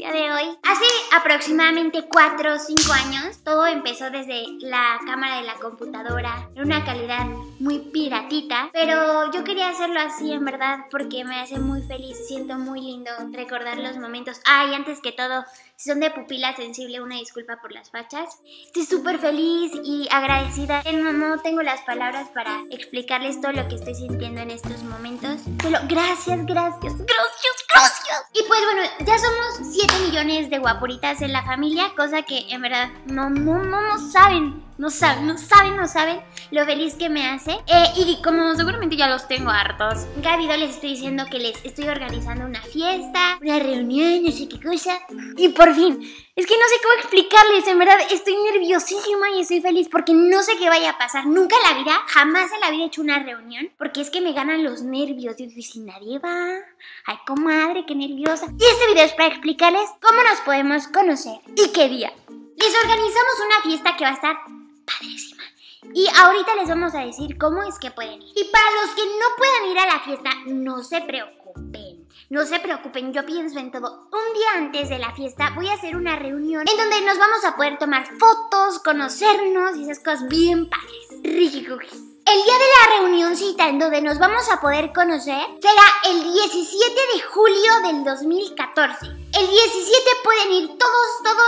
día de hoy. Hace aproximadamente 4 o 5 años, todo empezó desde la cámara de la computadora, en una calidad muy piratita, pero yo quería hacerlo así en verdad porque me hace muy feliz, siento muy lindo recordar los momentos. Ay, antes que todo, si son de pupila sensible, una disculpa por las fachas. Estoy súper feliz y agradecida. No, no tengo las palabras para explicarles todo lo que estoy sintiendo en estos momentos. Pero gracias, gracias, gracias, gracias. Y pues bueno, ya somos 7 millones de guapuritas en la familia, cosa que en verdad no, no, no, no saben no saben, no saben, no saben lo feliz que me hace. Eh, y como seguramente ya los tengo hartos, cada video les estoy diciendo que les estoy organizando una fiesta, una reunión, no sé qué cosa. Y por fin, es que no sé cómo explicarles, en verdad estoy nerviosísima y estoy feliz porque no sé qué vaya a pasar. Nunca en la vida, jamás en la vida he hecho una reunión porque es que me ganan los nervios. Y si nadie va, ay comadre, qué nerviosa. Y este video es para explicarles cómo nos podemos conocer y qué día. Les organizamos una fiesta que va a estar padrísima. Y ahorita les vamos a decir cómo es que pueden ir. Y para los que no puedan ir a la fiesta, no se preocupen. No se preocupen, yo pienso en todo. Un día antes de la fiesta voy a hacer una reunión en donde nos vamos a poder tomar fotos, conocernos y esas cosas bien padres. El día de la reunioncita en donde nos vamos a poder conocer será el 17 de julio del 2014. El 17 pueden ir todos, todos,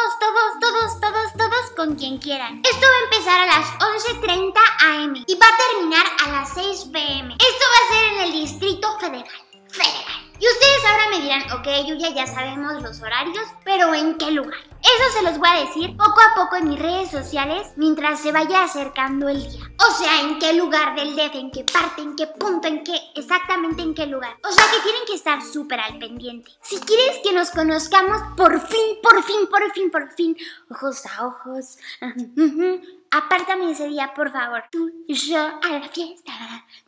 quien quieran. Esto va a empezar a las 11.30 am y va a terminar a las 6 pm. Esto va a ser en el Distrito Federal. Me dirán, ok, Yuya, ya sabemos los horarios, pero ¿en qué lugar? Eso se los voy a decir poco a poco en mis redes sociales mientras se vaya acercando el día. O sea, en qué lugar del DF, en qué parte, en qué punto, en qué, exactamente en qué lugar. O sea que tienen que estar súper al pendiente. Si quieres que nos conozcamos por fin, por fin, por fin, por fin, ojos a ojos, apártame ese día, por favor. Tú y yo a la fiesta.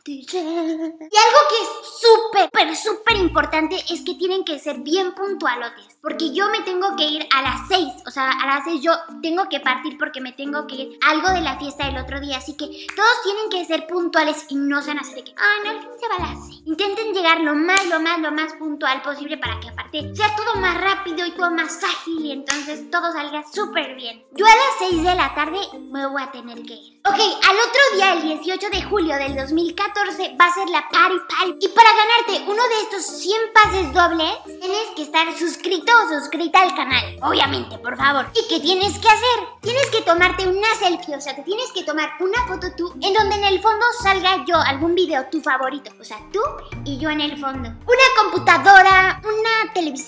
Tú y yo. Y algo que es súper, pero súper importante es que tienen que ser bien puntualotes. Porque yo me tengo que ir a las 6. O sea, a las 6 yo tengo que partir porque me tengo que ir algo de la fiesta del otro día. Así que todos tienen que ser puntuales y no sean así de que, ay, no, se va a las 6. Intenten llegar lo más, lo más, lo más puntual posible para que aparte sea todo más rápido y todo más ágil y entonces todo salga súper bien. Yo a las 6 de la tarde me voy a tener que ir. Ok, al otro día, el 18 de julio del 2014, va a ser la Party Party. Y para ganarte uno de estos 100 pases dobles, tienes que estar suscrito o suscrita al canal. Obviamente, por favor. ¿Y qué tienes que hacer? Tienes que tomarte una selfie, o sea, te tienes que tomar una foto tú en donde en el fondo salga yo, algún video tu favorito. O sea, tú y yo en el fondo. Una computadora, una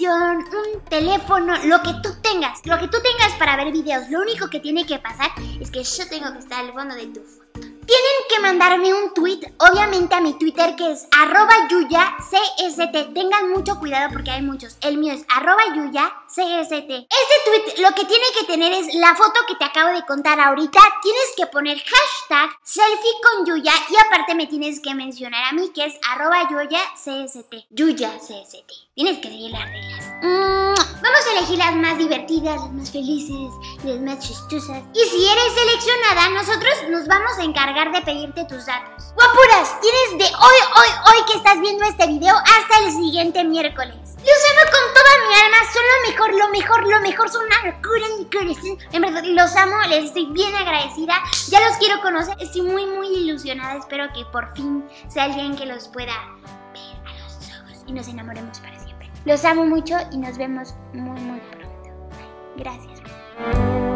un teléfono, lo que tú tengas. Lo que tú tengas para ver videos. Lo único que tiene que pasar es que yo tengo que estar al fondo de tu foto. Tienen que mandarme un tweet, obviamente a mi Twitter que es arroba yuya cst. Tengan mucho cuidado porque hay muchos. El mío es arroba yuya cst. Este tweet lo que tiene que tener es la foto que te acabo de contar ahorita. Tienes que poner hashtag selfie con yuya y aparte me tienes que mencionar a mí que es arroba yuya cst. Yuya cst. Tienes que seguir las reglas. Mm, vamos a elegir las más divertidas, las más felices, las más chistosas. Y si eres seleccionada, nosotros nos vamos a encargar de pedirte tus datos. Guapuras, tienes de hoy, hoy, hoy que estás viendo este video hasta el siguiente miércoles. Los amo con toda mi alma, son lo mejor, lo mejor, lo mejor, son una locura en. En verdad, los amo, les estoy bien agradecida. Ya los quiero conocer, estoy muy, muy ilusionada. Espero que por fin sea alguien que los pueda ver a los ojos y nos enamoremos para siempre. Los amo mucho y nos vemos muy, muy pronto. Gracias.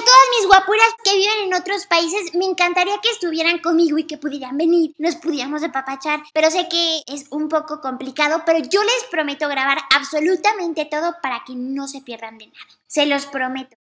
Todas mis guapuras que viven en otros países, me encantaría que estuvieran conmigo y que pudieran venir, nos pudiéramos apapachar. Pero sé que es un poco complicado, pero yo les prometo grabar absolutamente todo para que no se pierdan de nada. Se los prometo.